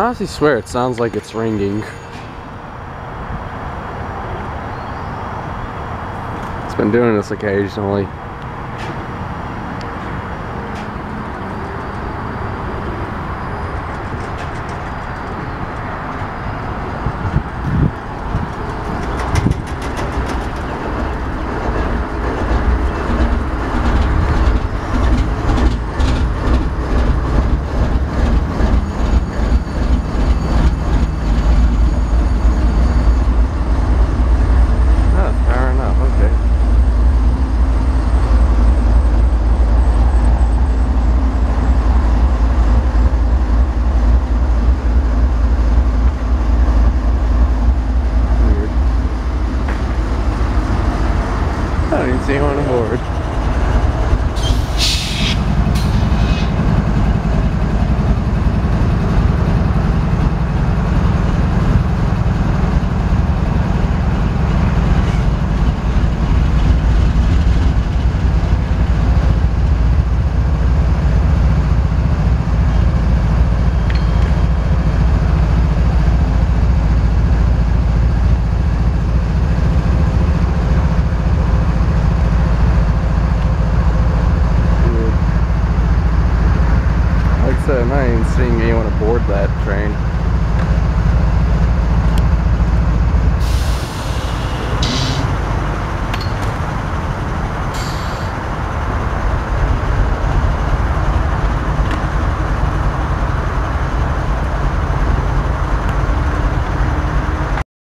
I honestly swear it sounds like it's ringing. It's been doing this occasionally. I don't see him on the board. Not even seeing anyone aboard that train.